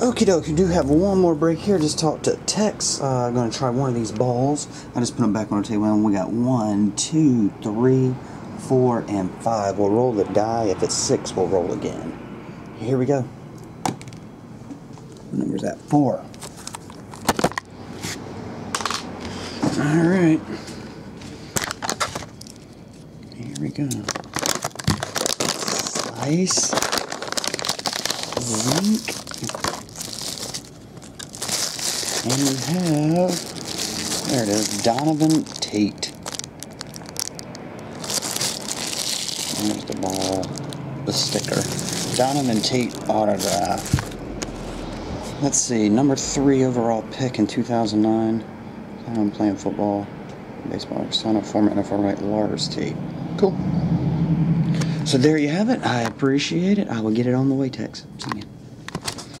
Okie doke, you do have one more break here. Just talk to Tex. Uh, I'm going to try one of these balls. I just put them back on the table and we got one, two, three, four, and five. We'll roll the die. If it's six, we'll roll again. Here we go. What number is that? Four. Alright. Here we go. Slice. Link. And we have, there it is, Donovan Tate. And there's the ball, the sticker. Donovan Tate autograph. Let's see, number three overall pick in 2009. I'm playing football, baseball, son of former NFL right, Lars Tate. Cool. So there you have it. I appreciate it. I will get it on the way, Tex. See you.